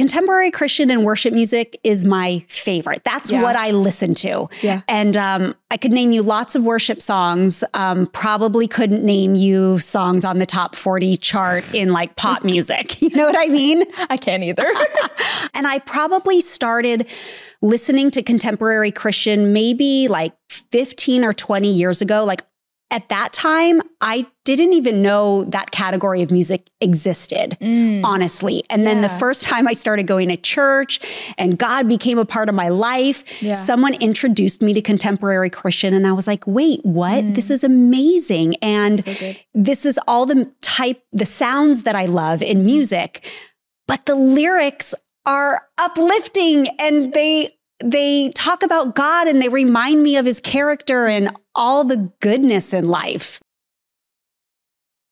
contemporary Christian and worship music is my favorite. That's Yeah. what I listen to. Yeah. And um, I could name you lots of worship songs. Um, probably couldn't name you songs on the top 40 chart in like pop music. You know what I mean? I can't either. And I probably started listening to contemporary Christian maybe like 15 or 20 years ago. Like at that time, I didn't even know that category of music existed, honestly. And then the Mm. First time I started going to church and God became a part of my life, Yeah. someone introduced me to contemporary Christian. And I was like, wait, what? Mm. This is amazing. And So this is all the type, the sounds that I love in music, but the lyrics are uplifting and they they talk about God and they remind me of his character and all the goodness in life.